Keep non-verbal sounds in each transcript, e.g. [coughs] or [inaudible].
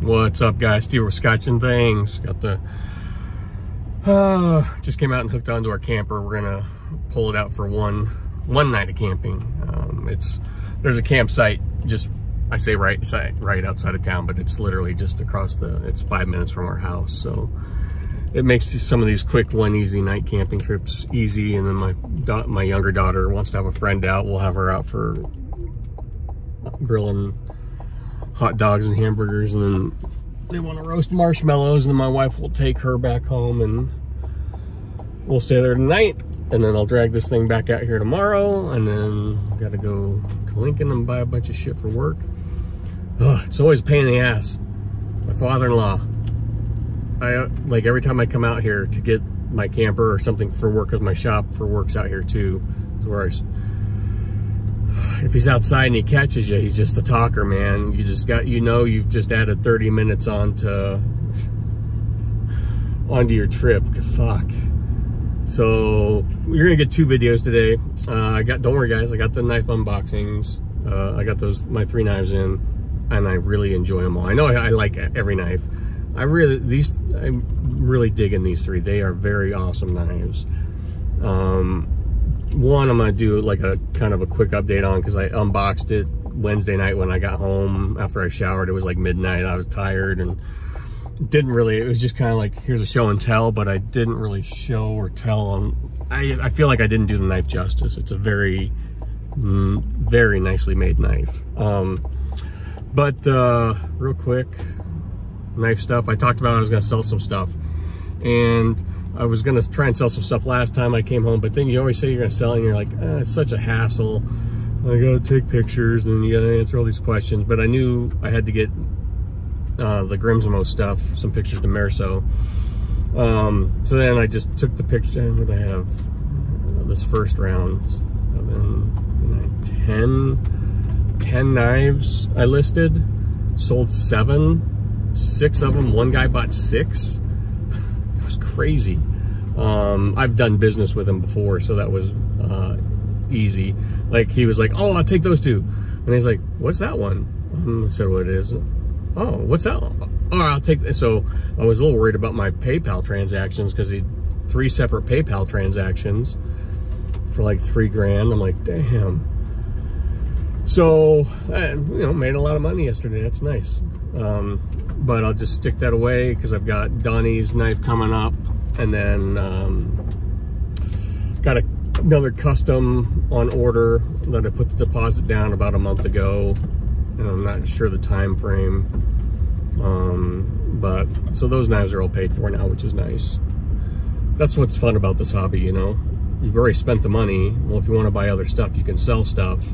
What's up, guys? Steve, we're Scotch N Things. Got the, uh, just came out and hooked onto our camper. We're gonna pull it out for one, one night of camping. Um, it's, there's a campsite just, I say right, right outside of town, but it's literally just across the, it's five minutes from our house. So it makes some of these quick one easy night camping trips easy. And then my, my younger daughter wants to have a friend out. We'll have her out for grilling hot dogs and hamburgers and then they want to roast marshmallows and then my wife will take her back home and we'll stay there tonight and then I'll drag this thing back out here tomorrow and then gotta go to Lincoln and buy a bunch of shit for work. Ugh, it's always a pain in the ass. My father-in-law, I uh, like every time I come out here to get my camper or something for work because my shop for work's out here too. Is where I if he's outside and he catches you, he's just a talker, man. You just got, you know, you've just added 30 minutes onto, onto your trip. Fuck. So you're gonna get two videos today. Uh, I got, don't worry guys, I got the knife unboxings. Uh, I got those, my three knives in and I really enjoy them all. I know I, I like every knife. I really, these, I'm really digging these three. They are very awesome knives. Um, one I'm gonna do like a kind of a quick update on because I unboxed it Wednesday night when I got home after I showered. It was like midnight. I was tired and didn't really, it was just kind of like, here's a show and tell, but I didn't really show or tell on, I, I feel like I didn't do the knife justice. It's a very, mm, very nicely made knife. Um, but uh, real quick, knife stuff. I talked about I was gonna sell some stuff and I was gonna try and sell some stuff last time I came home, but then you always say you're gonna sell and you're like, eh, it's such a hassle. I gotta take pictures and you gotta answer all these questions. But I knew I had to get uh, the Grimsmo stuff, some pictures to Merso. Um, so then I just took the picture, what I have? Uh, this first round, seven, 10, 10 knives I listed, sold seven, six of them, one guy bought six. Crazy. Um, I've done business with him before, so that was uh, easy. Like he was like, "Oh, I'll take those two. and he's like, "What's that one?" I said what it is. Oh, what's that? Oh, I'll take this. So I was a little worried about my PayPal transactions because he three separate PayPal transactions for like three grand. I'm like, damn. So, I, you know, made a lot of money yesterday. That's nice. Um, but I'll just stick that away because I've got Donnie's knife coming up and then um, got a, another custom on order that I put the deposit down about a month ago and I'm not sure the time frame um, but so those knives are all paid for now which is nice. That's what's fun about this hobby you know? You've already spent the money. Well if you want to buy other stuff you can sell stuff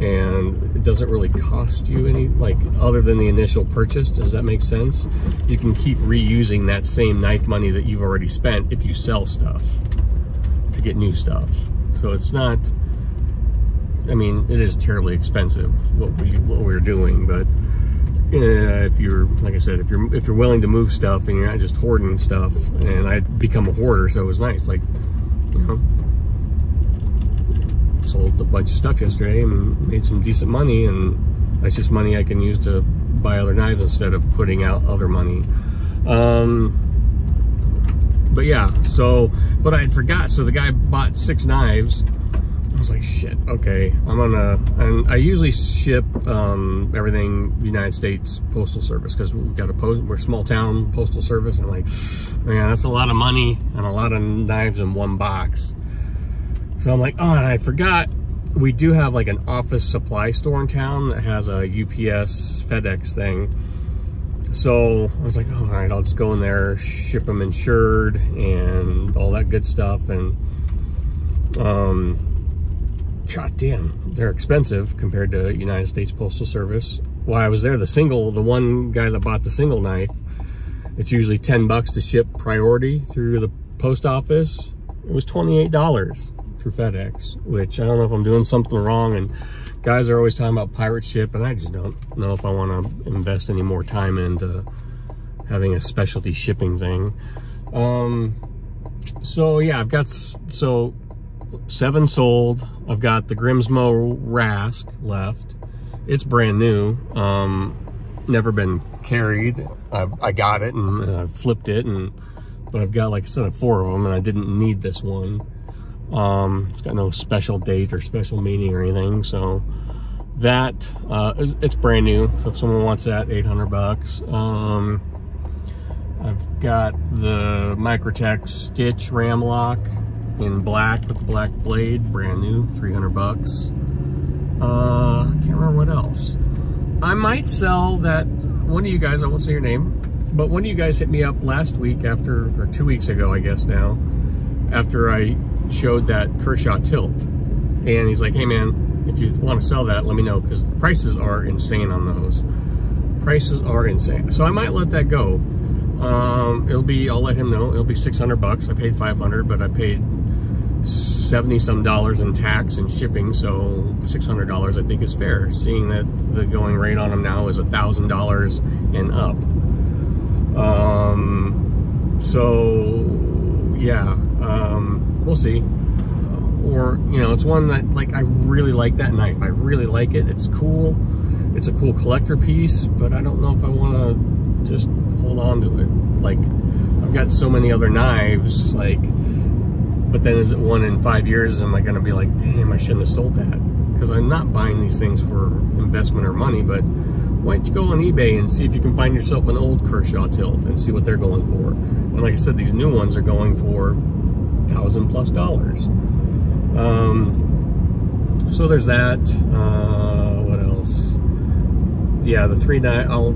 and it doesn't really cost you any like other than the initial purchase does that make sense? You can keep reusing that same knife money that you've already spent if you sell stuff to get new stuff. So it's not I mean it is terribly expensive what we what we're doing but if you're like I said if you're if you're willing to move stuff and you're not just hoarding stuff and I become a hoarder so it was nice like you know sold a bunch of stuff yesterday and made some decent money and that's just money I can use to buy other knives instead of putting out other money. Um, but yeah, so, but I forgot, so the guy bought six knives. I was like, shit, okay, I'm gonna, and I usually ship um, everything United States Postal Service because we've got a post, we're a small town postal service. I'm like, man, that's a lot of money and a lot of knives in one box. So I'm like, oh, and I forgot we do have like an office supply store in town that has a UPS FedEx thing. So I was like, all right, I'll just go in there, ship them insured and all that good stuff. And, um, god damn, they're expensive compared to United States Postal Service. While I was there, the single, the one guy that bought the single knife, it's usually 10 bucks to ship priority through the post office. It was $28 through FedEx, which I don't know if I'm doing something wrong. And guys are always talking about pirate ship, and I just don't know if I want to invest any more time into having a specialty shipping thing. Um, so yeah, I've got, so seven sold. I've got the Grimsmo Rask left. It's brand new. Um, never been carried. I, I got it and I flipped it, and but I've got, like I said, four of them, and I didn't need this one. Um, it's got no special date or special meaning or anything, so that uh, it's brand new. So if someone wants that, 800 bucks. Um, I've got the Microtech Stitch Ram Lock in black with the black blade, brand new, 300 bucks. Uh, can't remember what else. I might sell that, one of you guys, I won't say your name, but one of you guys hit me up last week after, or two weeks ago, I guess now, after I showed that Kershaw tilt. And he's like, hey man, if you want to sell that, let me know, because prices are insane on those. Prices are insane. So I might let that go. Um, it'll be, I'll let him know, it'll be 600 bucks. I paid 500, but I paid 70 some dollars in tax and shipping, so $600 I think is fair, seeing that the going rate on them now is a $1,000 and up. Um, so, Or, you know, it's one that, like, I really like that knife. I really like it. It's cool. It's a cool collector piece, but I don't know if I want to just hold on to it. Like, I've got so many other knives, like, but then is it one in five years? Am I going to be like, damn, I shouldn't have sold that? Because I'm not buying these things for investment or money, but why don't you go on eBay and see if you can find yourself an old Kershaw tilt and see what they're going for. And like I said, these new ones are going for thousand plus dollars. Um, so there's that. Uh, what else? Yeah, the three that I'll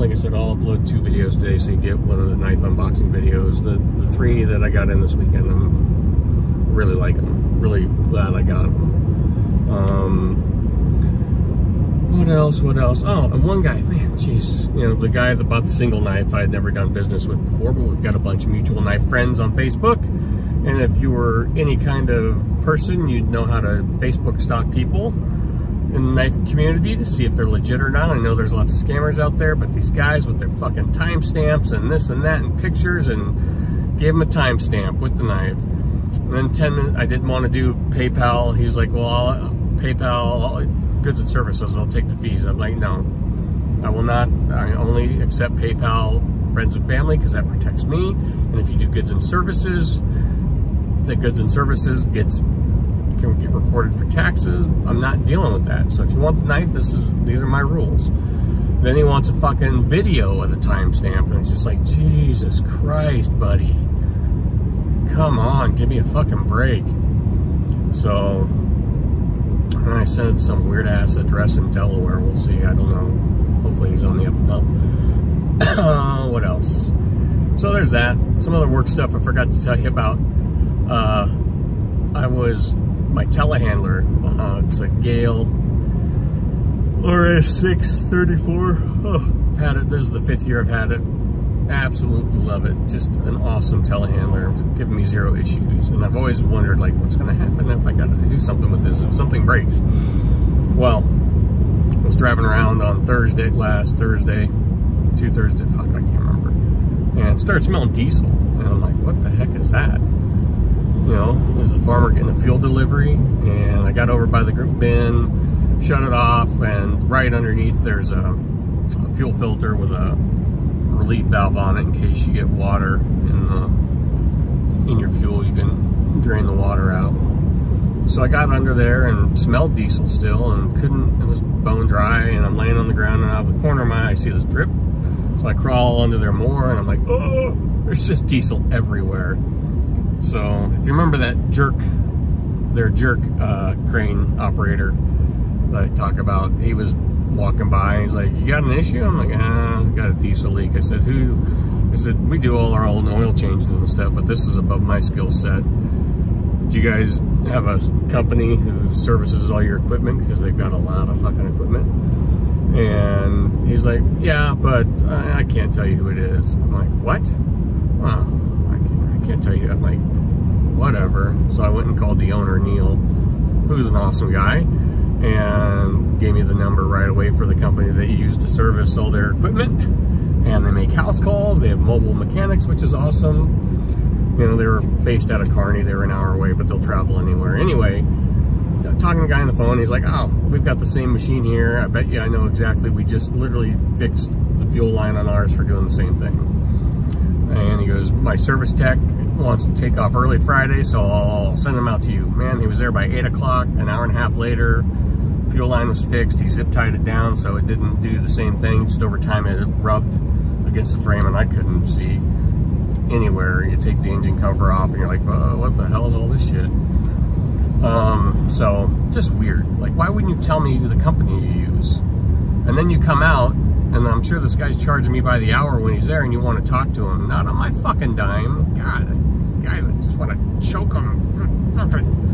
like I said, I'll upload two videos today so you get one of the knife unboxing videos. The, the three that I got in this weekend, I'm really like them. Really glad I got them. Um, else? What else? Oh, and one guy, man, jeez, you know, the guy that bought the single knife I had never done business with before, but we've got a bunch of mutual knife friends on Facebook. And if you were any kind of person, you'd know how to Facebook stalk people in the knife community to see if they're legit or not. I know there's lots of scammers out there, but these guys with their fucking timestamps and this and that and pictures and gave him a timestamp with the knife. And then 10 minutes, I didn't want to do PayPal. He's like, well, I'll, uh, PayPal, I'll, goods and services, I'll take the fees. I'm like, no, I will not. I only accept PayPal friends and family because that protects me. And if you do goods and services, the goods and services gets can get reported for taxes. I'm not dealing with that. So if you want the knife, this is these are my rules. Then he wants a fucking video of the timestamp, and it's just like, Jesus Christ, buddy. Come on, give me a fucking break. So, and I sent some weird ass address in Delaware. We'll see. I don't know. Hopefully he's on the up and up. [coughs] what else? So there's that. Some other work stuff I forgot to tell you about. Uh, I was my telehandler. Uh, it's a Gehl RS634. Oh, had it. This is the fifth year I've had it. Absolutely love it. Just an awesome telehandler, giving me zero issues. And I've always wondered, like, what's going to happen if I got to do something with this, if something breaks. Well, I was driving around on Thursday, last Thursday, two Thursday, fuck, I can't remember. And it started smelling diesel. And I'm like, what the heck is that? you know, is the farmer getting a fuel delivery. And I got over by the group bin, shut it off, and right underneath there's a, a fuel filter with a relief valve on it in case you get water in the in your fuel. You can drain the water out. So I got under there and smelled diesel still and couldn't, it was bone dry and I'm laying on the ground and out of the corner of my eye I see this drip. So I crawl under there more and I'm like, oh, there's just diesel everywhere. So if you remember that jerk, their jerk uh, crane operator that I talk about, he was walking by he's like, you got an issue? I'm like, ah, got a diesel leak. I said, who? I said, we do all our own oil changes and stuff, but this is above my skill set. Do you guys have a company who services all your equipment? Because they've got a lot of fucking equipment. And he's like, yeah, but I, I can't tell you who it is. I'm like, what? Wow, I can't, I can't tell you. I'm like, whatever. So I went and called the owner, Neil, who's an awesome guy, and gave me the number right away for the company that you use to service all their equipment. And they make house calls. They have mobile mechanics, which is awesome. You know, they were based out of Kearney. They were an hour away, but they'll travel anywhere. Anyway, talking to the guy on the phone. He's like, "Oh, we've got the same machine here. I bet you I know exactly. We just literally fixed the fuel line on ours for doing the same thing." And he goes, "My service tech wants to take off early Friday, so I'll send him out to you." Man, he was there by eight o'clock. An hour and a half later, fuel line was fixed. He zip tied it down so it didn't do the same thing. Just over time, it rubbed against the frame, and I couldn't see anywhere. You take the engine cover off, and you're like, "What the hell is all this shit?" Um, so just weird. Like, why wouldn't you tell me the company you use? And then you come out, and I'm sure this guy's charging me by the hour when he's there, and you want to talk to him. Not on my fucking dime. God, these guys, I just want to choke them. [laughs]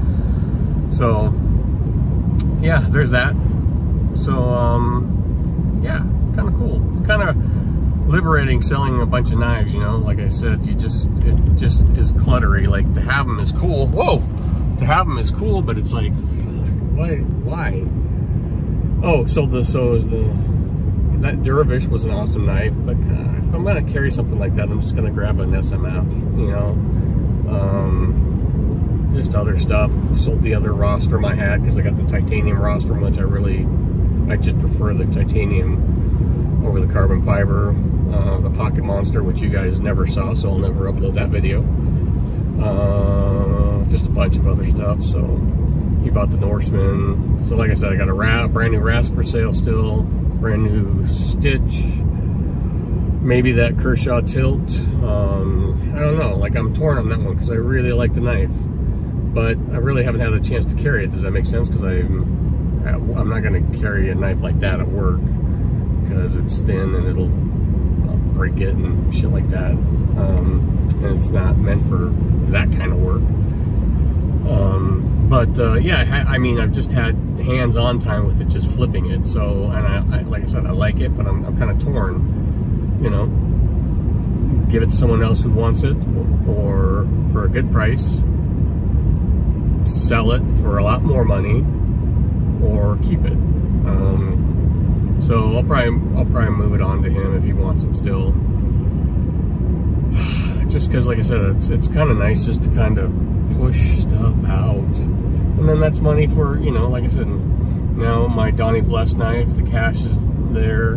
So, yeah, there's that. So, um, yeah, kind of cool. Kind of liberating selling a bunch of knives, you know? Like I said, you just, it just is cluttery. Like, to have them is cool. Whoa! to have them is cool, but it's like, why? Why? Oh, so the so is the that Duravish was an awesome knife, but God, if I'm gonna carry something like that, I'm just gonna grab an SMF, you know. Um, just other stuff. Sold the other rostrum I had because I got the titanium rostrum, which I really, I just prefer the titanium over the carbon fiber. Uh, the Pocket Monster, which you guys never saw, so I'll never upload that video. Uh, just a bunch of other stuff. So he bought the Norseman. So like I said, I got a ra brand new Rask for sale still, brand new stitch. Maybe that Kershaw tilt. Um, I don't know. Like I'm torn on that one because I really like the knife, but I really haven't had a chance to carry it. Does that make sense? Because I'm I'm not going to carry a knife like that at work because it's thin and it'll break it and shit like that. Um, and it's not meant for that kind of work. Um, but uh, yeah, I, I, mean, I've just had hands-on time with it, just flipping it. So, and I, I like I said, I like it, but I'm, I'm kind of torn. You know, give it to someone else who wants it, or for a good price, sell it for a lot more money, or keep it. Um, so I'll probably I'll probably move it on to him if he wants it still. [sighs] Just because, like I said, it's it's kind of nice just to kind of push stuff out. And then that's money for, you know, like I said, now my Donnie Vless knife, the cash is there.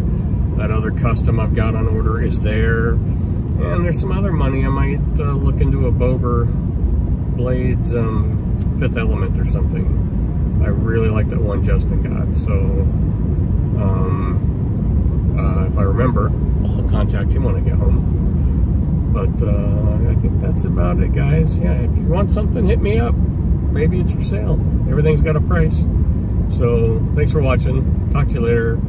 That other custom I've got on order is there. And there's some other money. I might uh, look into a Bober Blades um, Fifth Element or something. I really like that one Justin got. So, um, uh, if I remember, I'll contact him when I get home. But uh, I think that's about it, guys. Yeah, if you want something, hit me up. Maybe it's for sale. Everything's got a price. So thanks for watching. Talk to you later.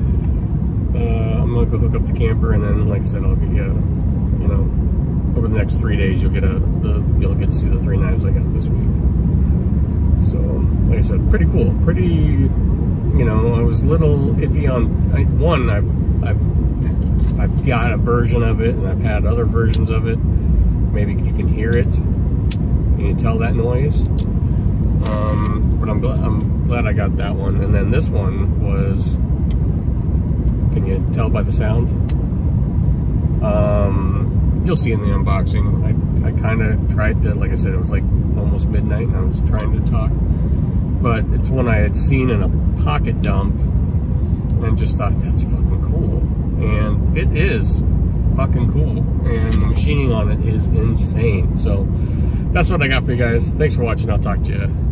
Uh, I'm gonna go hook up the camper, and then, like I said, I'll get you, you know, over the next three days, you'll get a, the, you'll get to see the three knives I got this week. So, like I said, pretty cool. Pretty, you know, I was a little iffy on I, one. I've, I've I've got a version of it and I've had other versions of it. Maybe you can hear it. Can you tell that noise? Um, but I'm, I'm glad I got that one. And then this one was, can you tell by the sound? Um, you'll see in the unboxing. I, I kind of tried to, like I said, it was like almost midnight and I was trying to talk. But it's one I had seen in a pocket dump and just thought, that's fucking cool. And it is fucking cool and the machining on it is insane. So that's what i got for you guys. Thanks for watching. I'll talk to you